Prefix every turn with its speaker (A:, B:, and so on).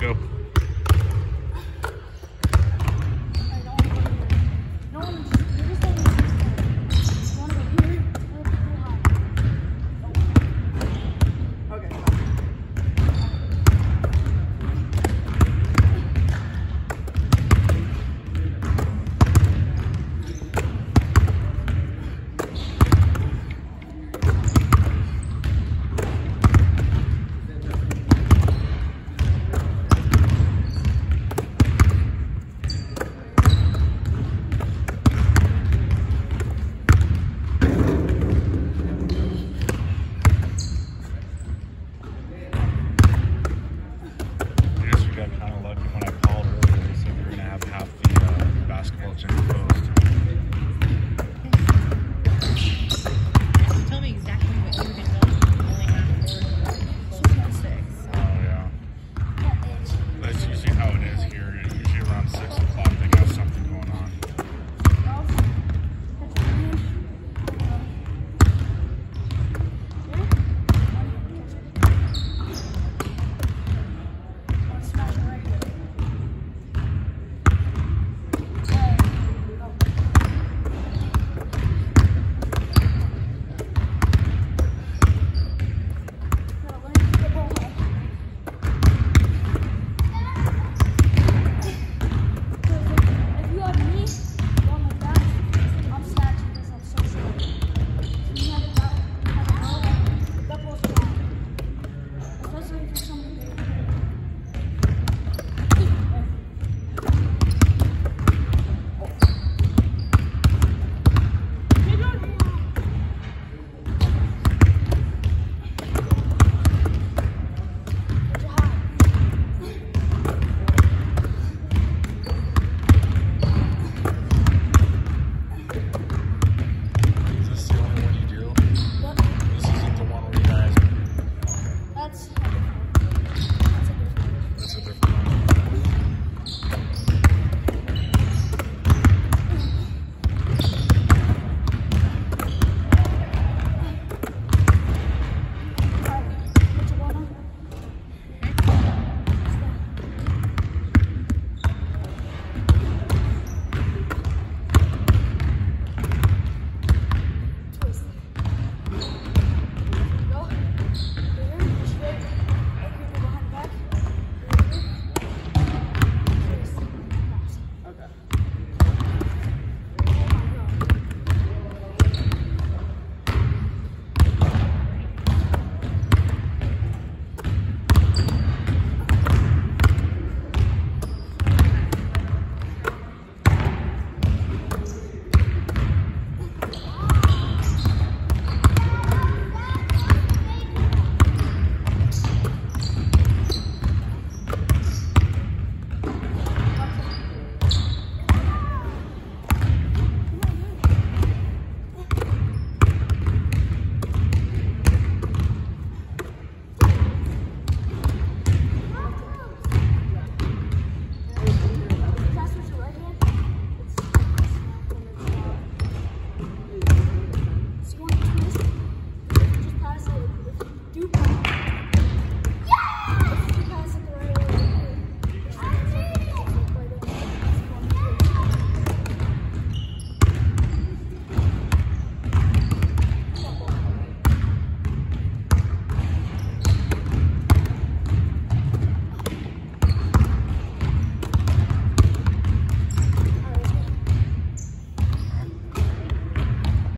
A: Go.